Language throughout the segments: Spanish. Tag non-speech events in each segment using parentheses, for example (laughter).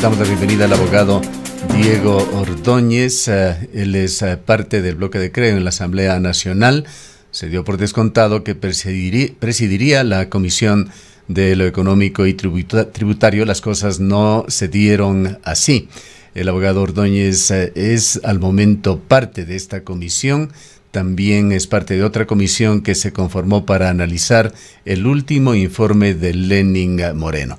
damos la bienvenida al abogado Diego Ordóñez. Eh, él es eh, parte del bloque de Creo en la Asamblea Nacional. Se dio por descontado que presidiría, la Comisión de lo Económico y Tributario. Las cosas no se dieron así. El abogado Ordóñez eh, es al momento parte de esta comisión. También es parte de otra comisión que se conformó para analizar el último informe de Lenin Moreno.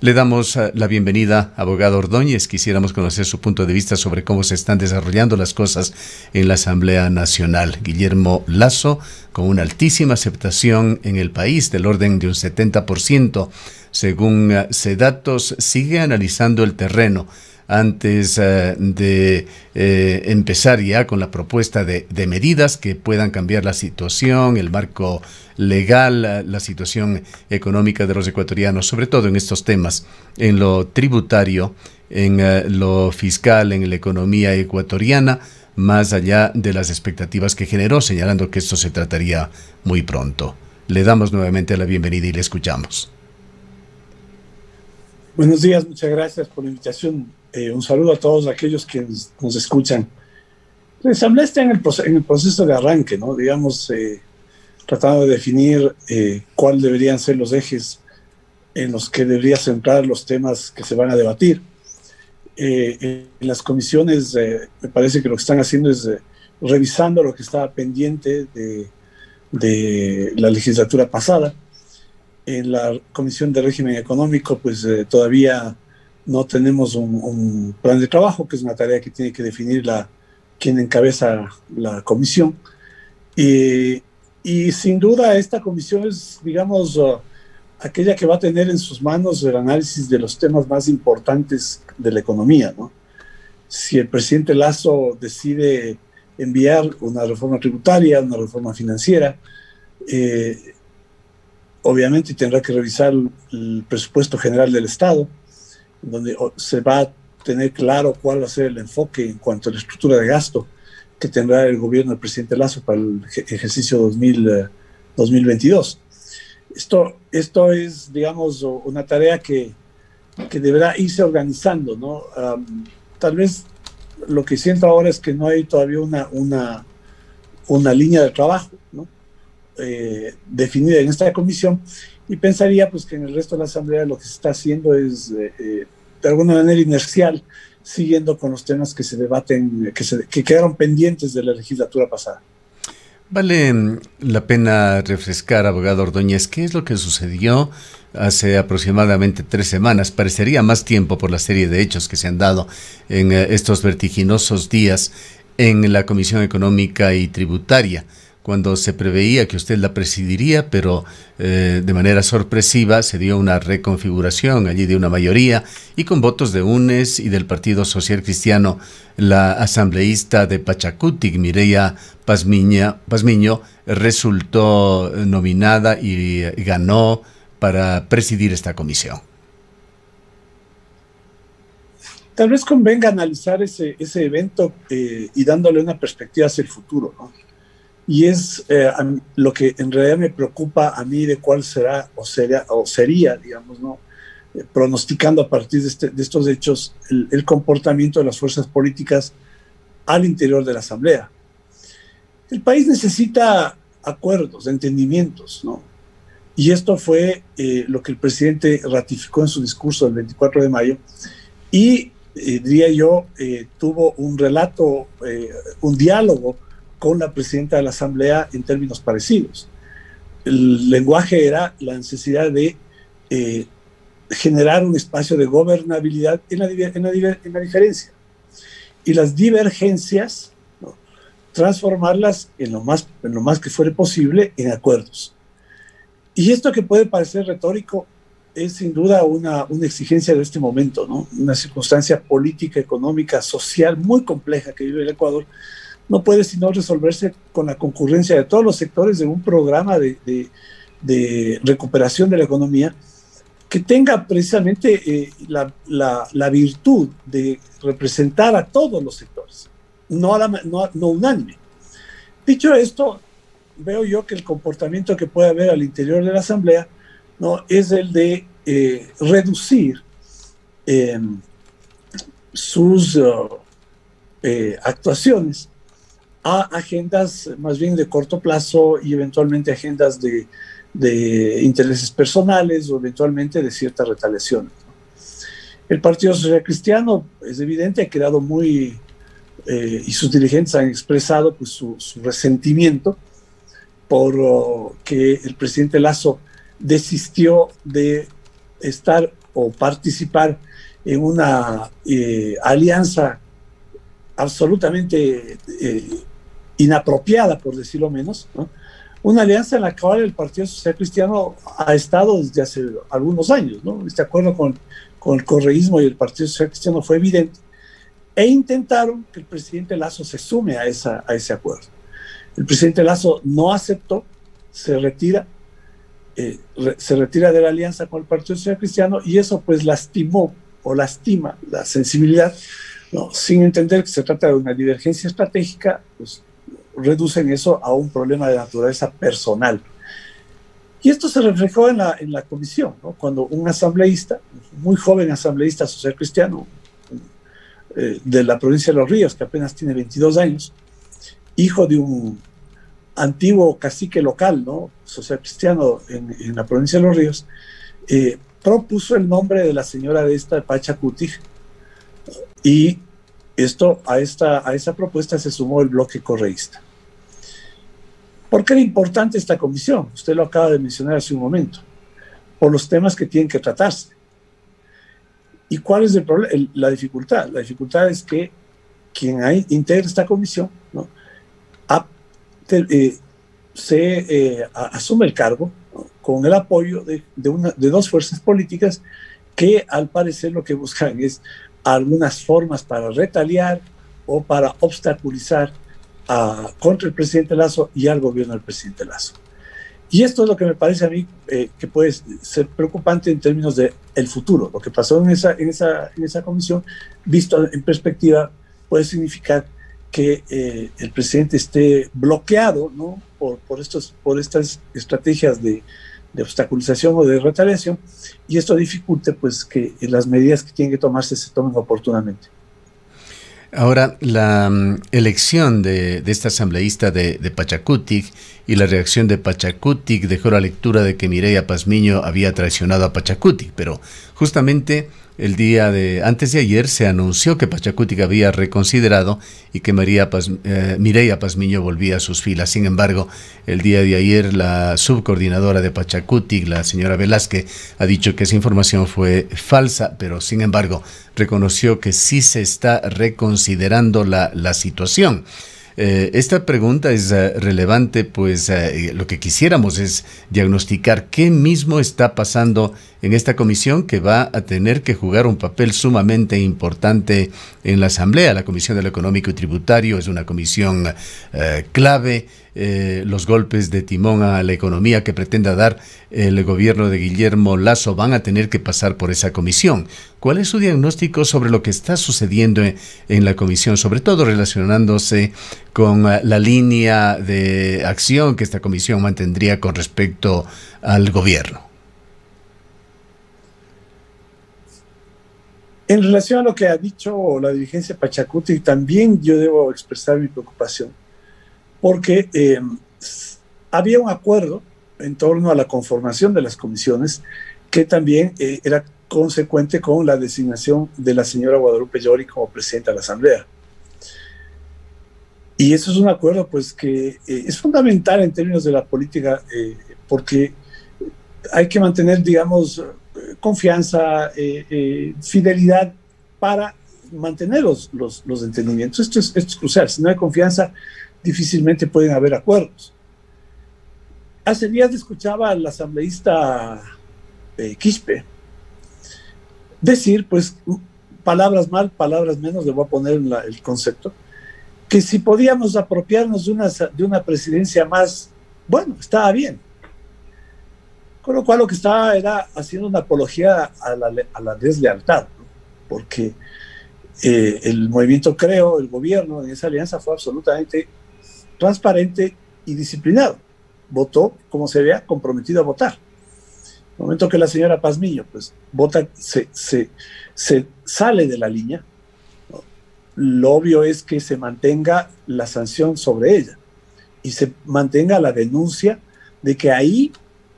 Le damos eh, la bienvenida, abogado Ordóñez. Quisiéramos conocer su punto de vista sobre cómo se están desarrollando las cosas en la Asamblea Nacional. Guillermo Lazo, con una altísima aceptación en el país, del orden de un 70%, según datos, eh, sigue analizando el terreno antes eh, de eh, empezar ya con la propuesta de, medidas que puedan cambiar la situación, el marco legal, la, situación económica de los ecuatorianos, sobre todo en estos temas, en lo tributario, en eh, lo fiscal, en la economía ecuatoriana, más allá de las expectativas que generó, señalando que esto se trataría muy pronto. Le damos nuevamente la bienvenida y le escuchamos. Buenos días, muchas gracias por la invitación. Eh, un saludo a todos aquellos que nos, escuchan. La Asamblea está en el, en el proceso de arranque, ¿no? Digamos, eh, tratando de definir eh, cuáles deberían ser los ejes en los que debería centrar los temas que se van a debatir. en las comisiones, me parece que lo que están haciendo es revisando lo que estaba pendiente de, de la legislatura pasada. En la Comisión de Régimen Económico, pues todavía no tenemos un, plan de trabajo, que es una tarea que tiene que definir la, quien encabeza la comisión. y sin duda esta comisión es, digamos, uh, aquella que va a tener en sus manos el análisis de los temas más importantes de la economía. ¿no? Si el presidente Lazo decide enviar una reforma tributaria, una reforma financiera, eh, obviamente tendrá que revisar el presupuesto general del Estado, donde se va a tener claro cuál va a ser el enfoque en cuanto a la estructura de gasto que tendrá el gobierno del presidente Lazo para el ejercicio 2000, 2022. Eh, esto, esto es, digamos, una tarea que, que deberá irse organizando, ¿no? tal vez lo que siento ahora es que no hay todavía una, una, una línea de trabajo, ¿no? Eh, definida en esta comisión y pensaría pues que en el resto de la Asamblea lo que se está haciendo es eh, eh, de alguna manera inercial, siguiendo con los temas que se debaten, que, se, que quedaron pendientes de la legislatura pasada. Vale mm, la pena refrescar, abogado Ordóñez, qué es lo que sucedió hace aproximadamente tres semanas. Parecería más tiempo por la serie de hechos que se han dado en eh, estos vertiginosos días en la Comisión Económica y Tributaria cuando se preveía que usted la presidiría, pero eh, de manera sorpresiva se dio una reconfiguración allí de una mayoría y con votos de UNES y del Partido Social Cristiano, la asambleísta de Pachacutic, Mireya Pazmiño, resultó nominada y ganó para presidir esta comisión. Tal vez convenga analizar ese, ese evento eh, y dándole una perspectiva hacia el futuro. ¿no? Y es eh, lo que en realidad me preocupa a mí de cuál será o, sería, o sería, digamos, ¿no? Eh, pronosticando a partir de, este, de estos hechos el, comportamiento de las fuerzas políticas al interior de la Asamblea. El país necesita acuerdos, entendimientos, ¿no? Y esto fue eh, lo que el presidente ratificó en su discurso del 24 de mayo y, diría yo, tuvo un relato, un diálogo con la presidenta de la Asamblea en términos parecidos. El lenguaje era la necesidad de eh, generar un espacio de gobernabilidad en la, en la, diferencia y las divergencias, transformarlas en lo, más, en lo más que fuere posible en acuerdos. Y esto que puede parecer retórico es sin duda una, una exigencia de este momento, ¿no? una circunstancia política, económica, social muy compleja que vive el Ecuador, no puede sino resolverse con la concurrencia de todos los sectores de un programa de, de, recuperación de la economía que tenga precisamente eh, la, la, virtud de representar a todos los sectores, no, no, no, unánime. Dicho esto, veo yo que el comportamiento que puede haber al interior de la Asamblea ¿no? es el de eh, reducir em, sus uh, actuaciones a agendas más bien de corto plazo y eventualmente agendas de, intereses personales o eventualmente de ciertas retaliaciones. El Partido Social Cristiano, es evidente, ha quedado muy, eh, y sus dirigentes han expresado pues, su, resentimiento por oh, que el presidente Lazo desistió de estar o participar en una eh, alianza absolutamente eh, inapropiada, por decirlo menos, una alianza en la cual el Partido Social Cristiano ha estado desde hace algunos años. ¿no? Este acuerdo con con el correísmo y el Partido Social Cristiano fue evidente, e intentaron que el presidente Lazo se sume a, esa, a ese acuerdo. El presidente Lazo no aceptó, se retira, eh, se retira de la alianza con el Partido Social Cristiano y eso pues lastimó o lastima la sensibilidad, ¿no? sin entender que se trata de una divergencia estratégica, pues reducen eso a un problema de naturaleza personal. Y esto se reflejó en la, en la comisión, cuando un asambleísta, muy joven asambleísta social cristiano eh, de la provincia de Los Ríos, que apenas tiene 22 años, hijo de un antiguo cacique local, ¿no? social cristiano en, en la provincia de Los Ríos, eh, propuso el nombre de la señora de esta, Pachacuti, y esto, a, esta, a esa propuesta se sumó el bloque correísta. ¿Por qué era importante esta comisión? Usted lo acaba de mencionar hace un momento. Por los temas que tienen que tratarse. ¿Y cuál es el problema? la dificultad. La dificultad es que quien hay, integra esta comisión ¿no? Eh, se eh, asume el cargo con el apoyo de, una, de dos fuerzas políticas que al parecer lo que buscan es algunas formas para retaliar o para obstaculizar contra el presidente Lazo y al gobierno del presidente Lazo. Y esto es lo que me parece a mí eh, que puede ser preocupante en términos de el futuro. Lo que pasó en esa, en esa, en esa comisión, visto en perspectiva, puede significar que eh, el presidente esté bloqueado ¿no? por, por, estos, por estas estrategias de, de obstaculización o de retaliación y esto dificulte pues que las medidas que tienen que tomarse se tomen oportunamente. Ahora, la mm, elección de, esta asambleísta de, de, y la reacción de Pachacutic dejó la lectura de que Mireya Pazmiño había traicionado a Pachacutic, pero justamente el día de antes de ayer se anunció que Pachacutic había reconsiderado y que María eh, Mireia Pazmiño volvía a sus filas. Sin embargo, el día de ayer la subcoordinadora de Pachacutic, la señora Velázquez, ha dicho que esa información fue falsa, pero sin embargo reconoció que sí se está reconsiderando la, la situación. Eh, esta pregunta es eh, relevante, pues eh, lo que quisiéramos es diagnosticar qué mismo está pasando en esta comisión que va a tener que jugar un papel sumamente importante en la Asamblea. La Comisión de lo Económico y Tributario es una comisión clave. los golpes de timón a la economía que pretenda dar el gobierno de Guillermo Lazo van a tener que pasar por esa comisión. ¿Cuál es su diagnóstico sobre lo que está sucediendo en, la comisión, sobre todo relacionándose con eh, la línea de acción que esta comisión mantendría con respecto al gobierno? En relación a lo que ha dicho la dirigencia Pachacuti, también yo debo expresar mi preocupación, porque eh, había un acuerdo en torno a la conformación de las comisiones que también eh, era consecuente con la designación de la señora Guadalupe Llori como presidenta de la Asamblea. Y eso es un acuerdo pues que eh, es fundamental en términos de la política eh, porque hay que mantener, digamos, confianza, eh, fidelidad para mantener los, los, entendimientos. Esto es, esto es, crucial. Si no hay confianza, difícilmente pueden haber acuerdos. Hace días escuchaba al asambleísta Quispe, decir, pues, palabras mal, palabras menos, le voy a poner el concepto, que si podíamos apropiarnos de una, de una presidencia más, bueno, estaba bien. Con lo cual lo que estaba era haciendo una apología a la, a la deslealtad, porque eh, el movimiento Creo, el gobierno en esa alianza fue absolutamente transparente y disciplinado. Votó como se vea comprometido a votar. Momento que la señora Pazmiño pues vota, se, se, se, sale de la línea, lo obvio es que se mantenga la sanción sobre ella y se mantenga la denuncia de que ahí,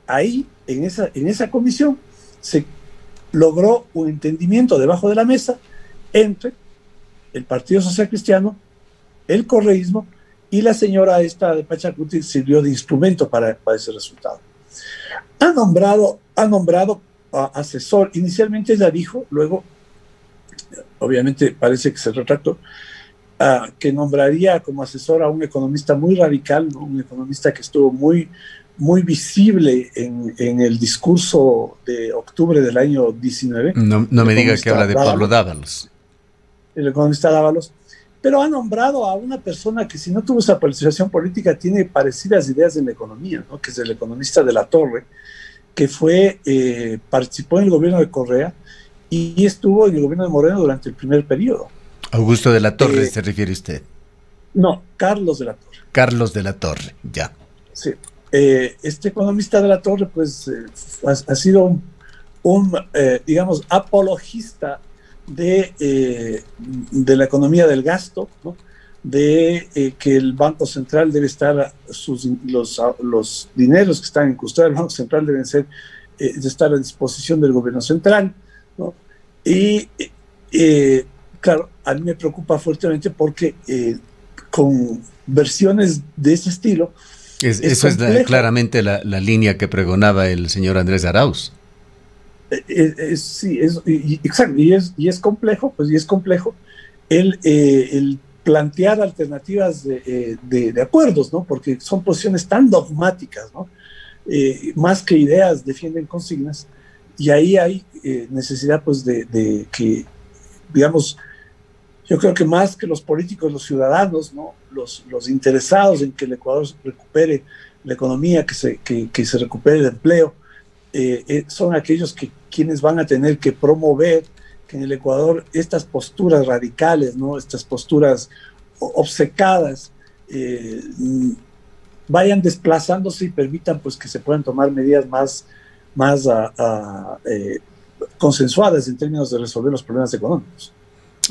ahí, en esa, en esa comisión, se logró un entendimiento debajo de la mesa entre el Partido Social Cristiano, el correísmo y la señora esta de Pachacuti sirvió de instrumento para, para ese resultado. Ha nombrado, ha nombrado asesor, inicialmente ella dijo, luego, obviamente parece que se retractó, que nombraría como asesor a un economista muy radical, un economista que estuvo muy, muy visible en, en, el discurso de octubre del año 19. No, no me diga que habla de Pablo Dávalos. El economista Dávalos. Pero ha nombrado a una persona que si no tuvo esa participación política tiene parecidas ideas en la economía, ¿no? que es el economista de la Torre, que fue, eh, participó en el gobierno de Correa y estuvo en el gobierno de Moreno durante el primer periodo. Augusto de la Torre, eh, ¿se refiere usted? No, Carlos de la Torre. Carlos de la Torre, ya. Sí. Eh, este economista de la Torre, pues, eh, ha, sido un, digamos, apologista de, de la economía del gasto, ¿no? de que el Banco Central debe estar, sus, los, los dineros que están en custodia del Banco Central deben ser, de estar a disposición del gobierno central, ¿no? Y claro, a mí me preocupa fuertemente porque eh, con versiones de ese estilo... eso es claramente la, línea que pregonaba el señor Andrés Arauz. Eh, sí, es, exacto, y es, y es complejo, pues y es complejo el, eh, el plantear alternativas de, de, acuerdos, ¿no? Porque son posiciones tan dogmáticas, ¿no? más que ideas defienden consignas, y ahí hay necesidad, pues, de, de que, digamos, yo creo que más que los políticos, los ciudadanos, ¿no? los, interesados en que el Ecuador recupere la economía, que se, recupere el empleo, eh, eh, son aquellos que quienes van a tener que promover que en el Ecuador estas posturas radicales, estas posturas obcecadas, eh, vayan desplazándose y permitan pues, que se puedan tomar medidas más, más ah, ah, consensuadas en términos de resolver los problemas económicos.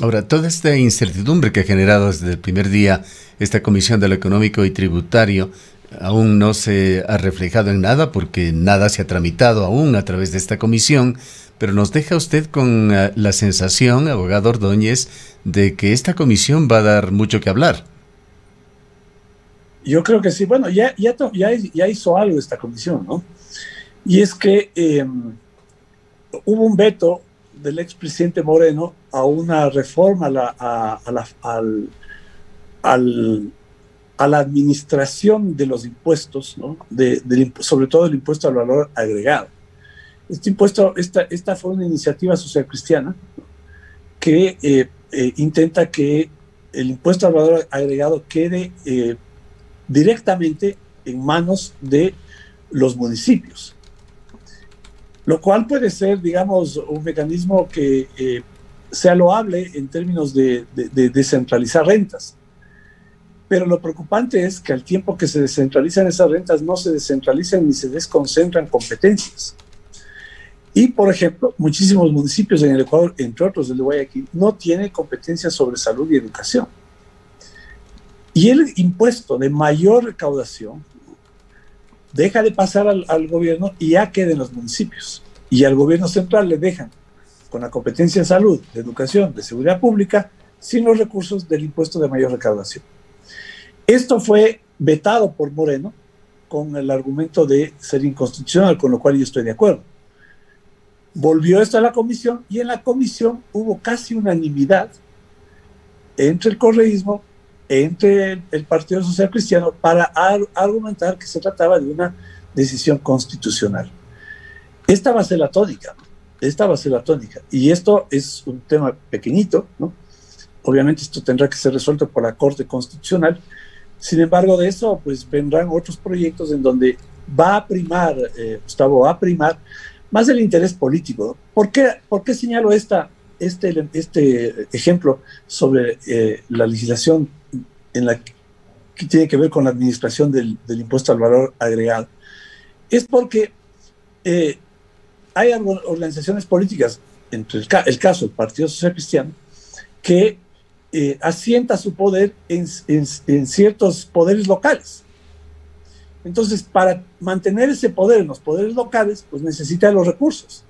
Ahora, toda esta incertidumbre que ha generado desde el primer día esta Comisión de lo Económico y Tributario aún no se ha reflejado en nada porque nada se ha tramitado aún a través de esta comisión, pero nos deja usted con eh, la sensación, abogado Ordóñez, de que esta comisión va a dar mucho que hablar. Yo creo que sí. Bueno, ya, hizo algo esta comisión, ¿no? Y es que eh, hubo un veto del expresidente Moreno a una reforma a la, a, la, a la administración de los impuestos, ¿no? de, sobre todo el impuesto al valor agregado. Este impuesto, esta, esta fue una iniciativa social cristiana que eh, eh, intenta que el impuesto al valor agregado quede eh, directamente en manos de los municipios lo cual puede ser, digamos, un mecanismo que eh, sea loable en términos de, descentralizar rentas. Pero lo preocupante es que al tiempo que se descentralizan esas rentas, no se descentralizan ni se desconcentran competencias. Y, por ejemplo, muchísimos municipios en el Ecuador, entre otros el de Guayaquil, no tienen competencias sobre salud y educación. Y el impuesto de mayor recaudación deja de pasar al, gobierno y ya queda en los municipios. Y al gobierno central le dejan con la competencia de salud, de educación, de seguridad pública, sin los recursos del impuesto de mayor recaudación. Esto fue vetado por Moreno con el argumento de ser inconstitucional, con lo cual yo estoy de acuerdo. Volvió esto a la comisión y en la comisión hubo casi unanimidad entre el correísmo entre el, Partido Social Cristiano para argumentar que se trataba de una decisión constitucional. Esta va a ser la tónica, esta va a ser la tónica. Y esto es un tema pequeñito, ¿no? Obviamente esto tendrá que ser resuelto por la Corte Constitucional. Sin embargo, de eso, pues vendrán otros proyectos en donde va a primar, eh, Gustavo, va a primar más el interés político. ¿Por qué, ¿Por qué señalo esta, este, este ejemplo sobre eh, la legislación en la que tiene que ver con la administración del, impuesto al valor agregado, es porque eh, hay organizaciones políticas, entre el, caso del Partido Social Cristiano, que eh, asienta su poder en, en, ciertos poderes locales. Entonces, para mantener ese poder en los poderes locales, pues necesita los recursos.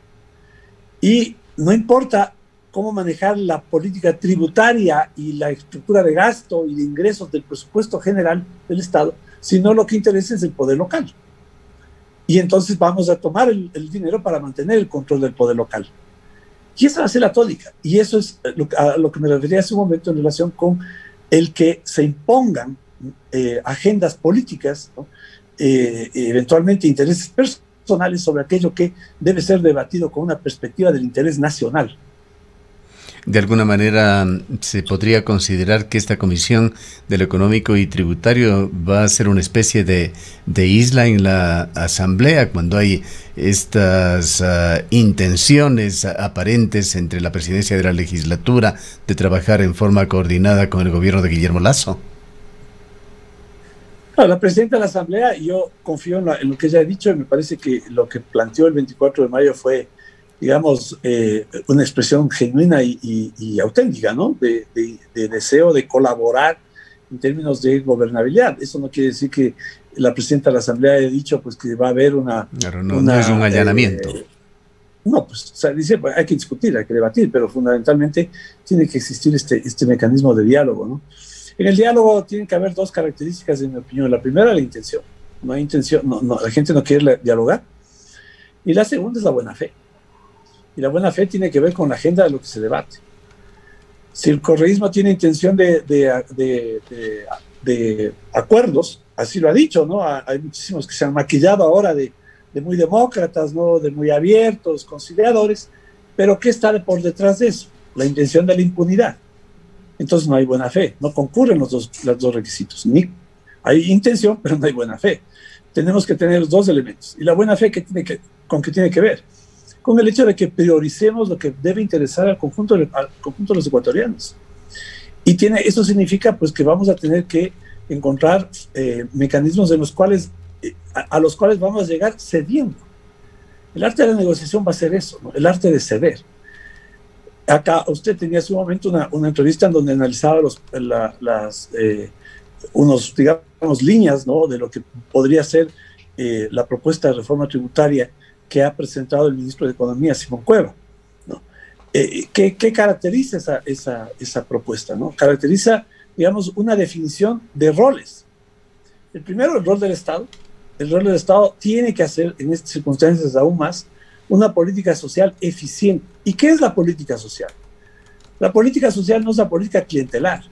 Y no importa cómo manejar la política tributaria y la estructura de gasto y de ingresos del presupuesto general del Estado, sino lo que interesa es el poder local. Y entonces vamos a tomar el, dinero para mantener el control del poder local. Y esa va a ser la tónica. Y eso es lo, a lo que me refería hace un momento en relación con el que se impongan eh, agendas políticas, eh, eventualmente intereses personales sobre aquello que debe ser debatido con una perspectiva del interés nacional. De alguna manera se podría considerar que esta comisión de lo económico y tributario va a ser una especie de, isla en la asamblea cuando hay estas ah, intenciones aparentes entre la presidencia de la legislatura de trabajar en forma coordinada con el gobierno de Guillermo Lazo. la presidenta de la asamblea, yo confío en, en lo que ella ha dicho y me parece que lo que planteó el 24 de mayo fue digamos, eh, una expresión genuina y, auténtica, ¿no? De, deseo de colaborar en términos de gobernabilidad. Eso no quiere decir que la presidenta de la Asamblea haya dicho pues que va a haber una... no, es un allanamiento. Eh, no, pues dice, pues, hay que discutir, hay que debatir, pero fundamentalmente tiene que existir este, este mecanismo de diálogo, ¿no? En el diálogo tienen que haber dos características, en mi opinión. La primera, la intención. No hay intención, no, no, la gente no quiere dialogar. Y la segunda es la buena fe. Y la buena fe tiene que ver con la agenda de lo que se debate. Si el correísmo tiene intención de, acuerdos, así lo ha dicho, ¿no? Hay muchísimos que se han maquillado ahora de, muy demócratas, ¿no? De muy abiertos, conciliadores, pero ¿qué está por detrás de eso? La intención de la impunidad. Entonces no hay buena fe, no concurren los dos, requisitos. Ni hay intención, pero no hay buena fe. Tenemos que tener los dos elementos. ¿Y la buena fe tiene que, con qué tiene que ver? Con el hecho de que prioricemos lo que debe interesar al conjunto, al conjunto de los ecuatorianos. Y tiene, eso significa pues que vamos a tener que encontrar eh, mecanismos en los cuales, eh, a, los cuales vamos a llegar cediendo. El arte de la negociación va a ser eso, el arte de ceder. Acá usted tenía hace un momento una, una entrevista en donde analizaba los, las, eh, unos, digamos, líneas ¿no? de lo que podría ser la propuesta de reforma tributaria que ha presentado el ministro de Economía, Simón Cueva. ¿no? Eh, ¿qué, caracteriza esa, esa, esa, propuesta? ¿no? Caracteriza, digamos, una definición de roles. El primero, el rol del Estado. El rol del Estado tiene que hacer, en estas circunstancias aún más, una política social eficiente. ¿Y qué es la política social? La política social no es una política clientelar.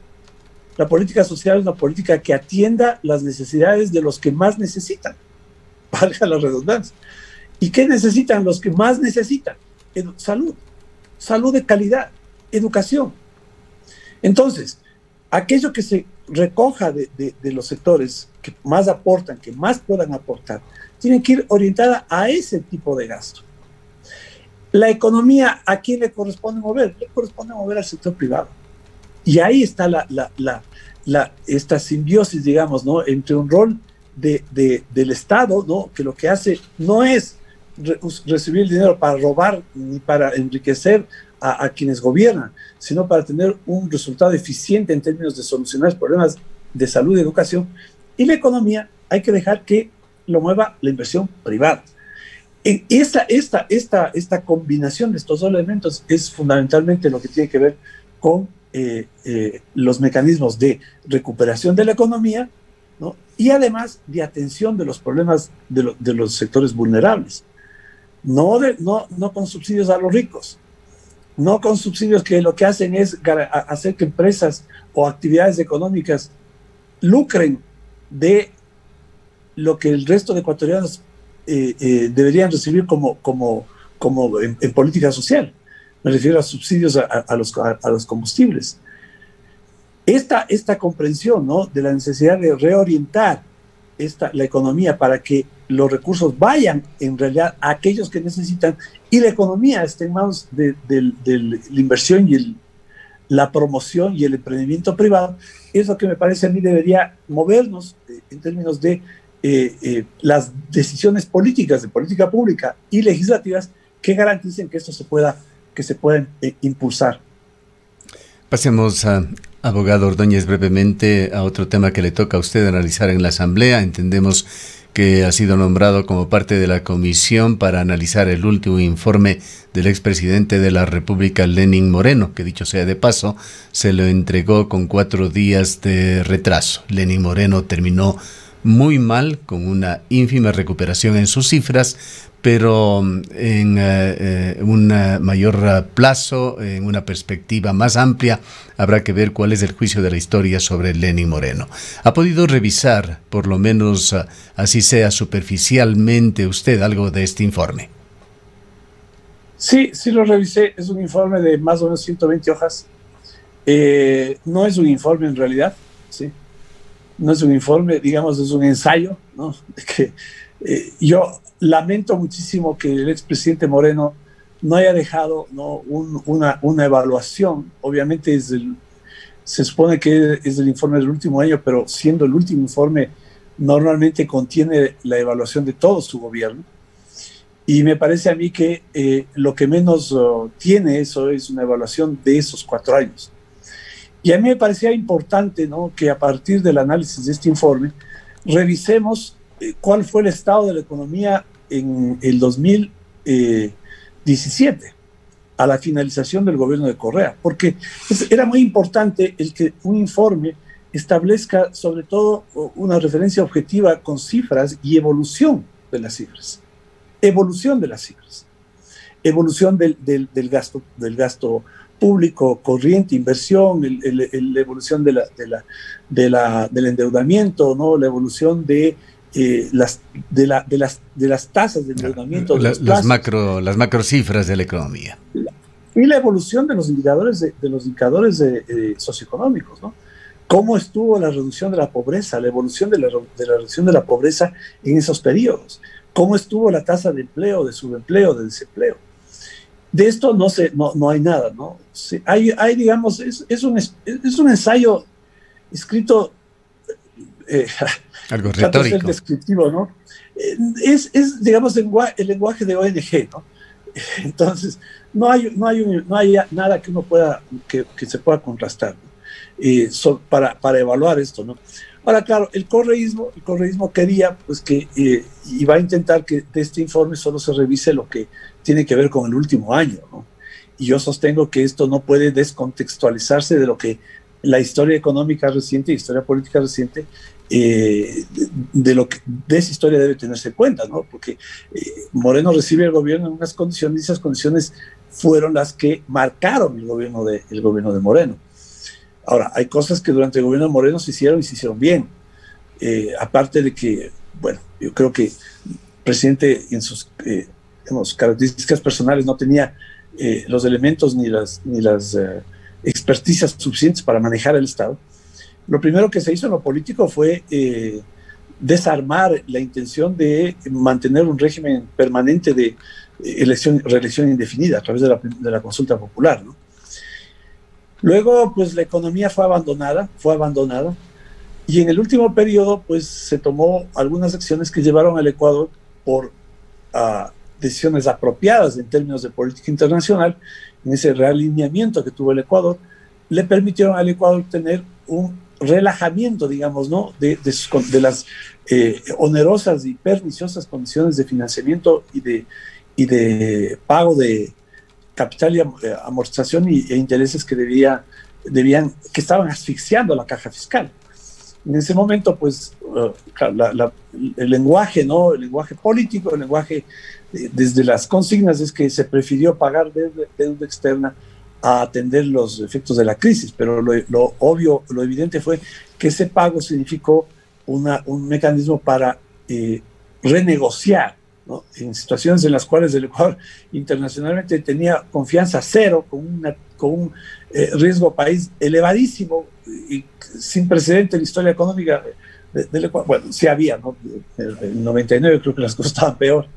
La política social es una política que atienda las necesidades de los que más necesitan. (laughs) Valga la redundancia. ¿Y qué necesitan los que más necesitan? salud, salud de calidad, educación. Entonces, aquello que se recoja de, los sectores que más aportan, que más puedan aportar, tiene que ir orientada a ese tipo de gasto. La economía, ¿a quién le corresponde mover? Le corresponde mover al sector privado. Y ahí está la, la, esta simbiosis, digamos, ¿no? entre un rol de, del Estado, ¿no? que lo que hace no es recibir el dinero para robar ni para enriquecer a, quienes gobiernan, sino para tener un resultado eficiente en términos de solucionar problemas de salud y educación. Y la economía hay que dejar que lo mueva la inversión privada. En esta, esta, esta, esta combinación de estos dos elementos es fundamentalmente lo que tiene que ver con eh, eh, los mecanismos de recuperación de la economía ¿no? y además de atención de los problemas de, de los sectores vulnerables no, no, no con subsidios a los ricos, no con subsidios que lo que hacen es hacer que empresas o actividades económicas lucren de lo que el resto de ecuatorianos eh, eh, deberían recibir como, como, como en, política social. Me refiero a subsidios a, los, a, los, combustibles. Esta, esta comprensión ¿no? de la necesidad de reorientar esta, la economía para que los recursos vayan en realidad a aquellos que necesitan y la economía esté en manos de, la inversión y la promoción y el emprendimiento privado, es lo que me parece a mí debería movernos eh, en términos de eh, eh, las decisiones políticas, de política pública y legislativas que garanticen que esto se pueda, que se pueden impulsar. Pasemos a Abogado Ordóñez, brevemente a otro tema que le toca a usted analizar en la Asamblea. Entendemos que ha sido nombrado como parte de la comisión para analizar el último informe del expresidente de la República, Lenin Moreno, que dicho sea de paso, se lo entregó con cuatro días de retraso. Lenin Moreno terminó muy mal, con una ínfima recuperación en sus cifras, pero mm, en eh, eh, un mayor plazo, en una perspectiva más amplia, habrá que ver cuál es el juicio de la historia sobre Lenin Moreno. ¿Ha podido revisar, por lo menos eh, así sea superficialmente, usted algo de este informe? Sí, sí lo revisé. Es un informe de más o menos 120 hojas. no es un informe en realidad, ¿sí? No es un informe, digamos, es un ensayo, ¿no? Que yo lamento muchísimo que el expresidente Moreno no haya dejado ¿no? una, una, evaluación. Obviamente es se supone que es el informe del último año, pero siendo el último informe, normalmente contiene la evaluación de todo su gobierno. Y me parece a mí que eh, lo que menos oh, tiene eso es una evaluación de esos cuatro años. Y a mí me parecía importante ¿no? que a partir del análisis de este informe, revisemos eh, cuál fue el estado de la economía en el 2017, a la finalización del gobierno de Correa, porque era muy importante el que un informe establezca sobre todo una referencia objetiva con cifras y evolución de las cifras. Evolución de las cifras. Evolución del, gasto, del gasto público, corriente, inversión, la evolución de la, de la, del endeudamiento, ¿no? la evolución de eh, las, de, la, de, las, de las tasas de endeudamiento. las, macro, las macro cifras de la economía. Y la evolución de los indicadores, de, los indicadores de, socioeconómicos, ¿no? ¿Cómo estuvo la reducción de la pobreza, la evolución de la, de la reducción de la pobreza en esos periodos? ¿Cómo estuvo la tasa de empleo, de subempleo, de desempleo? De esto no, se, no, no hay nada, ¿no? hay, hay, digamos, es, es, un, es un ensayo escrito eh, (laughs) algo retórico. descriptivo, ¿no? Eh, es, es, digamos, el lenguaje de ONG, ¿no? (laughs) Entonces, no hay, no hay, no hay nada que uno pueda, que, que se pueda contrastar eh, para, para evaluar esto, ¿no? Ahora, claro, el correísmo, el correísmo quería, pues que, eh, y va a intentar que de este informe solo se revise lo que tiene que ver con el último año, ¿no? Y yo sostengo que esto no puede descontextualizarse de lo que la historia económica reciente, historia política reciente, eh, de, lo que de esa historia debe tenerse en cuenta, ¿no? Porque eh, Moreno recibe el gobierno en unas condiciones y esas condiciones fueron las que marcaron el gobierno de, el gobierno de Moreno. Ahora, hay cosas que durante el gobierno de Moreno se hicieron y se hicieron bien. Eh, aparte de que, bueno, yo creo que el presidente en sus características personales no tenía los elementos ni las, ni las experticias suficientes para manejar el Estado lo primero que se hizo en lo político fue eh, desarmar la intención de mantener un régimen permanente de eh, elección, reelección indefinida a través de la, consulta popular. Luego, pues la economía fue abandonada, fue abandonada, y en el último periodo, pues se tomó algunas acciones que llevaron al Ecuador por ah, decisiones apropiadas en términos de política internacional, en ese realineamiento que tuvo el Ecuador, le permitieron al Ecuador tener un relajamiento, digamos, ¿no? De, de, las eh, onerosas y perniciosas condiciones de financiamiento y de, y de pago de capital y eh, amortización y, e intereses que debía, debían, que estaban asfixiando la caja fiscal. En ese momento, pues, uh, el lenguaje, ¿no? El lenguaje político, el lenguaje eh, desde las consignas es que se prefirió pagar deuda externa a atender los efectos de la crisis, pero lo, obvio, lo evidente fue que ese pago significó un mecanismo para eh, renegociar en situaciones en las cuales el Ecuador internacionalmente tenía confianza cero, con, una, con un eh, riesgo país elevadísimo y sin precedente en la historia económica del Ecuador. Bueno, sí había, ¿no? En el 99 creo que las cosas estaban peor,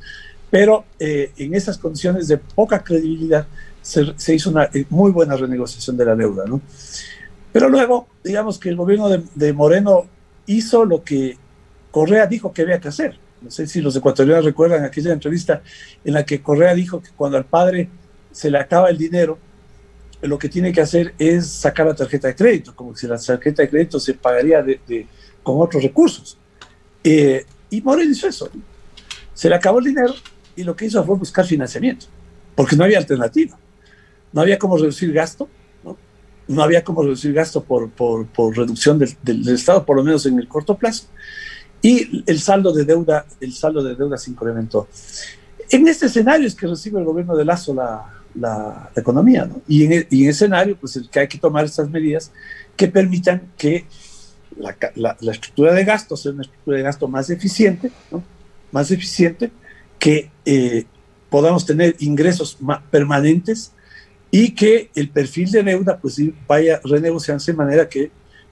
pero eh, en esas condiciones de poca credibilidad, se, hizo una eh, muy buena renegociación de la deuda, ¿no? Pero luego, digamos que el gobierno de, Moreno hizo lo que Correa dijo que había que hacer. No sé si los ecuatorianos recuerdan aquella entrevista en la que Correa dijo que cuando al padre se le acaba el dinero, lo que tiene que hacer es sacar la tarjeta de crédito, como si la tarjeta de crédito se pagaría de, con otros recursos. Eh, y Morel hizo eso. Se le acabó el dinero y lo que hizo fue buscar financiamiento, porque no había alternativa. No había cómo reducir gasto, no, no había cómo reducir gasto por, por, por reducción del, del, Estado, por lo menos en el corto plazo. Y el saldo de deuda, el saldo de deuda se incrementó. En este escenario es que recibe el gobierno de Lazo la, la, economía, ¿no? Y en, y en, ese escenario, pues el que hay que tomar estas medidas que permitan que la, la, la, estructura de gasto sea una estructura de gasto más eficiente, ¿no? Más eficiente, que eh, podamos tener ingresos permanentes y que el perfil de deuda pues vaya renegociándose de manera que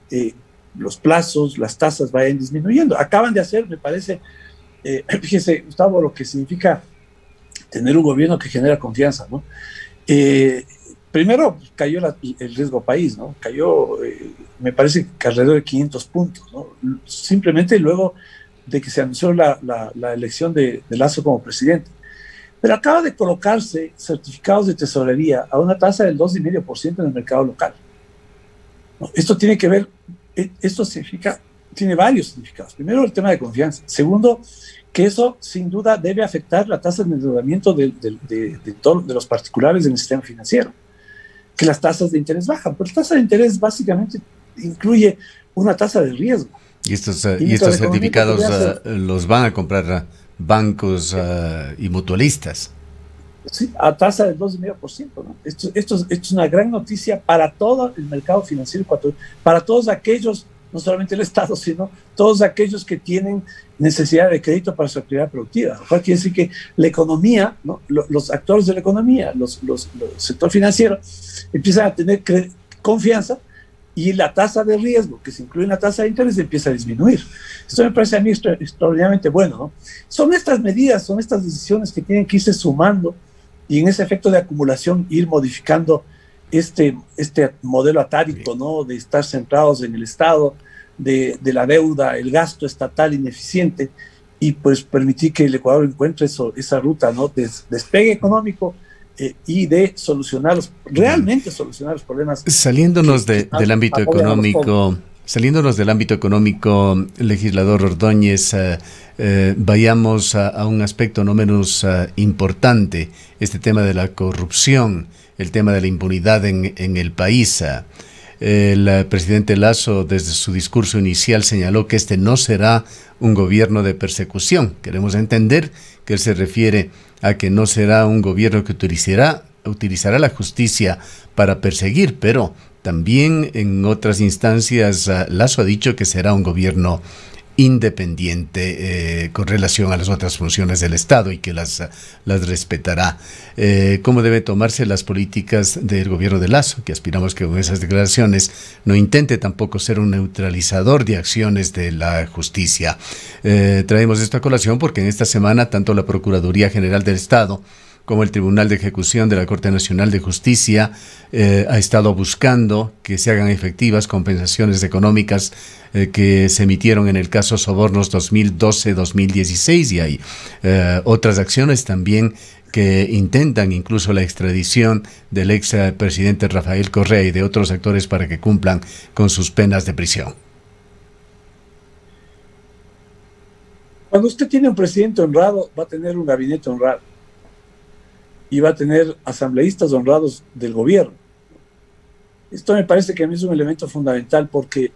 eh, los plazos, las tasas vayan disminuyendo. Acaban de hacer, me parece, eh, (clears throat) fíjese, Gustavo, lo que significa tener un gobierno que genera confianza, ¿no? Eh, primero cayó el riesgo país, ¿no? Cayó, eh, me parece alrededor de 500 puntos, ¿no? Simplemente luego de que se anunció la, elección de, Lazo como presidente pero acaba de colocarse certificados de tesorería a una tasa del 2,5% en el mercado local. Esto tiene que ver, esto significa, tiene varios significados. Primero, el tema de confianza. Segundo, que eso sin duda debe afectar la tasa de endeudamiento de, de, de, de, todos, de los particulares en el sistema financiero. Que las tasas de interés bajan, pero la tasa de interés básicamente incluye una tasa de riesgo. Y estos, uh, y estos certificados uh, los van a comprar bancos uh, y mutualistas. Sí, a tasa del 2,5%. ¿no? Esto, esto, esto, es una gran noticia para todo el mercado financiero ecuatoriano, para todos aquellos, no solamente el Estado, sino todos aquellos que tienen necesidad de crédito para su actividad productiva. Lo cual quiere decir que la economía, ¿no? los, los actores de la economía, los, los, los sector financiero, empiezan a tener confianza y la tasa de riesgo que se incluye en la tasa de interés empieza a disminuir. Esto me parece a mí extra, extraordinariamente bueno. ¿no? Son estas medidas, son estas decisiones que tienen que irse sumando y en ese efecto de acumulación ir modificando este, este modelo atárico, ¿no? De estar centrados en el Estado, de, de la deuda, el gasto estatal ineficiente y pues permitir que el Ecuador encuentre eso, esa ruta, ¿no? De despegue económico, eh, y de solucionar, los, realmente solucionar los problemas. Saliéndonos de, del ámbito económico, saliéndonos del ámbito económico, legislador Ordóñez, eh, eh, vayamos a, un aspecto no menos uh, importante, este tema de la corrupción, el tema de la impunidad en, el país. El presidente Lazo, desde su discurso inicial, señaló que este no será un gobierno de persecución. Queremos entender que él se refiere a que no será un gobierno que utilizará la justicia para perseguir, pero también en otras instancias Lazo ha dicho que será un gobierno independiente eh, con relación a las otras funciones del Estado y que las, las respetará. Eh, ¿Cómo debe tomarse las políticas del gobierno de Lazo? Que aspiramos que con esas declaraciones no intente tampoco ser un neutralizador de acciones de la justicia. Eh, traemos esta colación porque en esta semana tanto la Procuraduría General del Estado como el Tribunal de Ejecución de la Corte Nacional de Justicia eh, ha estado buscando que se hagan efectivas compensaciones económicas eh, que se emitieron en el caso Sobornos 2012-2016 y hay eh, otras acciones también que intentan incluso la extradición del ex presidente Rafael Correa y de otros actores para que cumplan con sus penas de prisión. Cuando usted tiene un presidente honrado, va a tener un gabinete honrado y va a tener asambleístas honrados del gobierno. Esto me parece que a mí es un elemento fundamental porque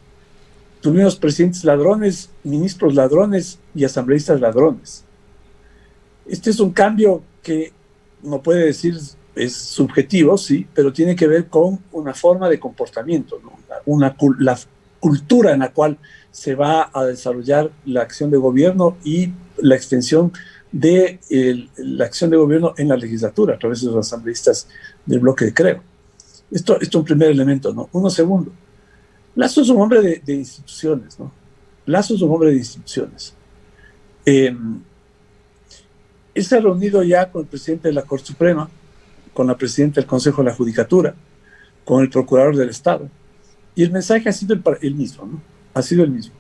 tuvimos presidentes ladrones, ministros ladrones y asambleístas ladrones. Este es un cambio que no puede decir es subjetivo, sí, pero tiene que ver con una forma de comportamiento, ¿no? una, la cultura en la cual se va a desarrollar la acción de gobierno y la extensión de el, la acción de gobierno en la legislatura a través de los asambleístas del bloque de Creo. Esto, esto es un primer elemento, ¿no? Uno segundo. Lazo es un hombre de, de instituciones, ¿no? Lazo es un hombre de instituciones. Eh, se ha reunido ya con el presidente de la Corte Suprema, con la presidenta del Consejo de la Judicatura, con el procurador del Estado. Y el mensaje ha sido el, el mismo, ¿no? Ha sido el mismo.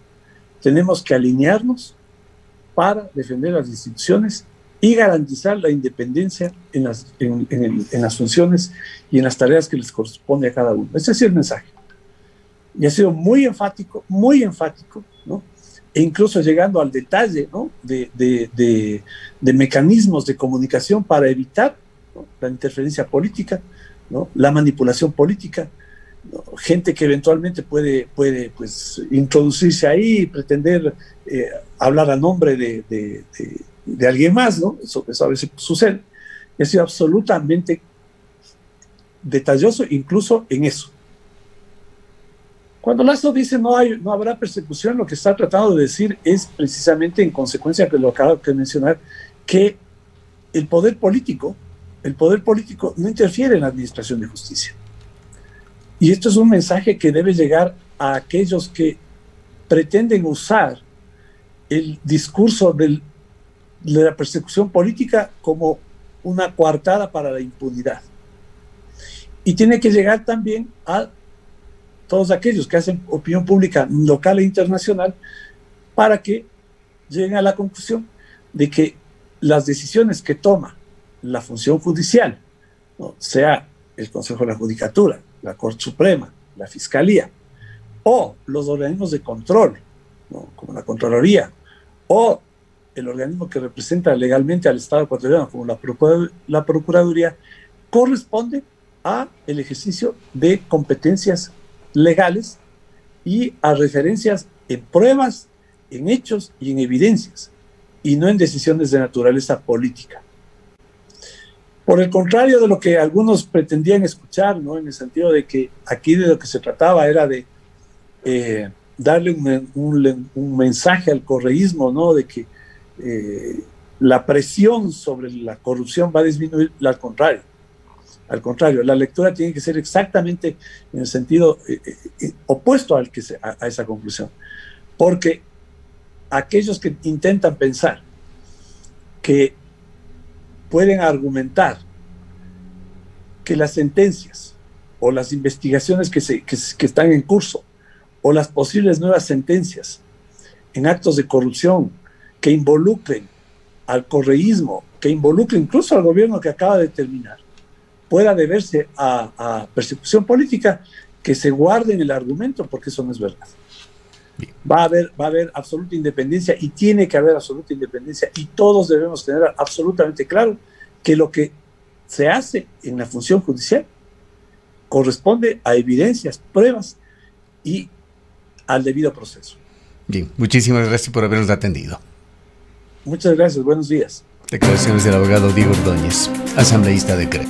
Tenemos que alinearnos para defender las instituciones y garantizar la independencia en las, en, en, las funciones y en las tareas que les corresponde a cada uno. Ese es el mensaje. Y ha sido muy enfático, muy enfático, ¿no? E incluso llegando al detalle, ¿no? De, de, de, mecanismos de comunicación para evitar la interferencia política, ¿no? La manipulación política, gente que eventualmente puede, puede pues, introducirse ahí y pretender eh, hablar a nombre de, de, de, alguien más, ¿no? Eso, eso, a veces sucede. Ha sido absolutamente detalloso incluso en eso. Cuando Lazo dice no, hay, no habrá persecución, lo que está tratando de decir es precisamente en consecuencia que lo acabo de mencionar, que el poder político, el poder político no interfiere en la administración de justicia. Y esto es un mensaje que debe llegar a aquellos que pretenden usar el discurso de la persecución política como una coartada para la impunidad. Y tiene que llegar también a todos aquellos que hacen opinión pública local e internacional para que lleguen a la conclusión de que las decisiones que toma la función judicial, sea el Consejo de la Judicatura, la Corte Suprema, la Fiscalía, o los organismos de control, como la Contraloría, o el organismo que representa legalmente al Estado ecuatoriano, como la, la Procuraduría, corresponde a el ejercicio de competencias legales y a referencias en pruebas, en hechos y en evidencias, y no en decisiones de naturaleza política. Por el contrario de lo que algunos pretendían escuchar, ¿no? en el sentido de que aquí de lo que se trataba era de eh, darle un, mensaje al correísmo, ¿no? de que eh, la presión sobre la corrupción va a disminuir, al contrario. Al contrario, la lectura tiene que ser exactamente en el sentido eh, opuesto al que a esa conclusión. Porque aquellos que intentan pensar que pueden argumentar que las sentencias o las investigaciones que, se, que, están en curso o las posibles nuevas sentencias en actos de corrupción que involucren al correísmo, que involucren incluso al gobierno que acaba de terminar, pueda deberse a, a persecución política, que se guarden el argumento porque eso no es verdad. Va a, haber, va a haber absoluta independencia y tiene que haber absoluta independencia y todos debemos tener absolutamente claro que lo que se hace en la función judicial corresponde a evidencias, pruebas y al debido proceso. Bien, muchísimas gracias por habernos atendido. Muchas gracias, buenos días. Declaraciones del abogado Diego Ordóñez, asambleísta de CRE.